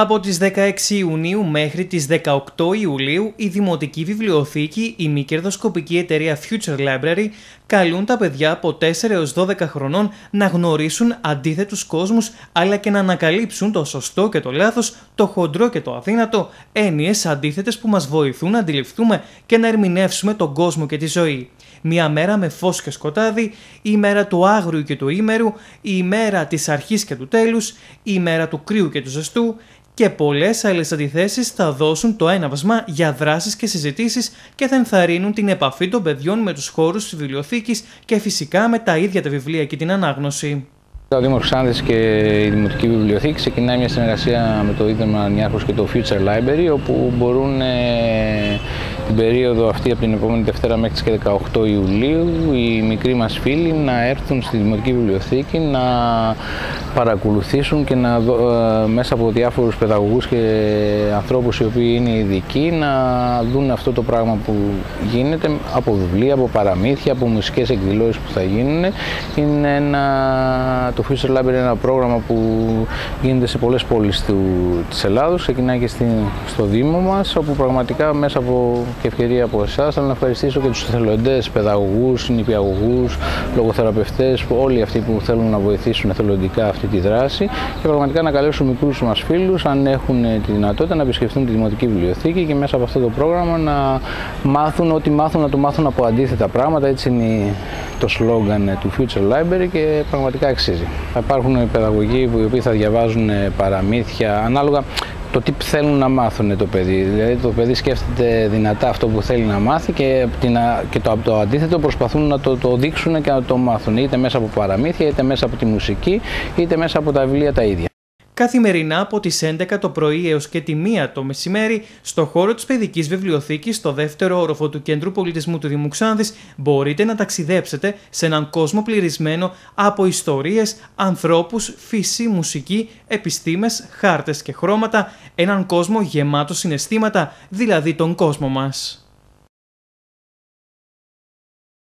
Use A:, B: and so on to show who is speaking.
A: Από τις 16 Ιουνίου μέχρι τις 18 Ιουλίου η Δημοτική Βιβλιοθήκη, η μη κερδοσκοπική εταιρεία Future Library καλούν τα παιδιά από 4 έως 12 χρονών να γνωρίσουν αντίθετους κόσμους αλλά και να ανακαλύψουν το σωστό και το λάθος, το χοντρό και το αδύνατο, έννοιες αντίθετες που μας βοηθούν να αντιληφθούμε και να ερμηνεύσουμε τον κόσμο και τη ζωή. Μια μέρα με φως και σκοτάδι, η μέρα του άγριου και του ήμερου, η μέρα της αρχής και του τέλους, η μέρα του κρύου και του ζεστού, και πολλές άλλες αντιθέσεις θα δώσουν το έναυσμα για δράσεις και συζητήσεις και θα ενθαρρύνουν την επαφή των παιδιών με τους χώρους της βιβλιοθήκης και φυσικά με τα ίδια τα βιβλία και την ανάγνωση.
B: Ο Δήμος Ξάνθης και η Δημοτική Βιβλιοθήκη ξεκινάει μια συνεργασία με το Ίδρυμα Νιάρχος και το Future Library όπου μπορούν ε, την περίοδο αυτή από την επόμενη Δευτέρα μέχρι τις 18 Ιουλίου οι μικροί μας φίλοι να έρθουν στη Δημοτική Βιβλιοθήκη να παρακολουθήσουν και να, ε, μέσα από διάφορους παιδαγωγούς και ανθρώπους οι οποίοι είναι ειδικοί να δουν αυτό το πράγμα που γίνεται από βιβλία, από παραμύθια, από μουσικές εκδηλώσεις που θα γίνουν. Είναι ένα, το Future Lab είναι ένα πρόγραμμα που γίνεται σε πολλές πόλεις του, της Ελλάδος, ξεκινάει και στην, στο Δήμο μας, όπου πραγματικά μέσα από και ευκαιρία από εσάς θέλω να ευχαριστήσω και τους εθελοντές, παιδαγωγούς, νηπιαγωγούς, λογοθεραπευτές, όλοι αυτοί που θέλουν να βοηθήσουν εθελοντικά αυτή τη δράση και πραγματικά να καλέσουν μικρούς μας φίλους, αν έχουν τη δυνατότητα, να επισκεφθούν τη Δημοτική Βιβλιοθήκη και μέσα από αυτό το πρόγραμμα να μάθουν ό,τι μάθουν, να το μάθουν από αντίθετα πράγματα. Έτσι είναι το σλόγκαν του Future Library και πραγματικά αξίζει. Θα υπάρχουν παιδαγωγοί οι οποίοι θα διαβάζουν παραμύθια ανάλογα το τι θέλουν να μάθουν το παιδί. Δηλαδή το παιδί σκέφτεται δυνατά αυτό που θέλει να μάθει και, και το, το αντίθετο προσπαθούν να το, το δείξουν και να το μάθουν είτε μέσα από παραμύθια, είτε μέσα από τη μουσική, είτε μέσα από τα βιβλία τα ίδια.
A: Καθημερινά από τις 11 το πρωί έως και τη 1 το μεσημέρι, στο χώρο της παιδικής βιβλιοθήκης, στο δεύτερο όροφο του Κέντρου Πολιτισμού του Δήμου Ξάνθης, μπορείτε να ταξιδέψετε σε έναν κόσμο πληρισμένο από ιστορίες, ανθρώπους, φύση, μουσική, επιστήμες, χάρτες και χρώματα, έναν κόσμο γεμάτο συναισθήματα, δηλαδή τον κόσμο μας.